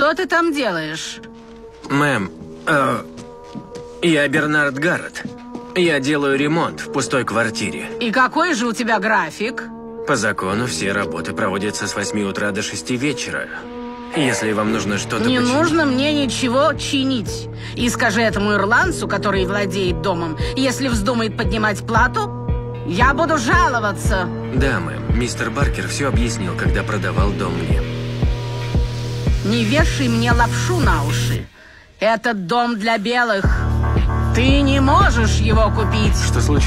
Что ты там делаешь? Мэм, э, я Бернард Гаррет. Я делаю ремонт в пустой квартире. И какой же у тебя график? По закону все работы проводятся с 8 утра до 6 вечера. Если вам нужно что-то Не починить- нужно мне ничего чинить. И скажи этому ирландцу, который владеет домом, если вздумает поднимать плату, я буду жаловаться. Да, мэм. Мистер Баркер все объяснил, когда продавал дом мне. Не вешай мне лапшу на уши. Этот дом для белых. Ты не можешь его купить. Что случилось?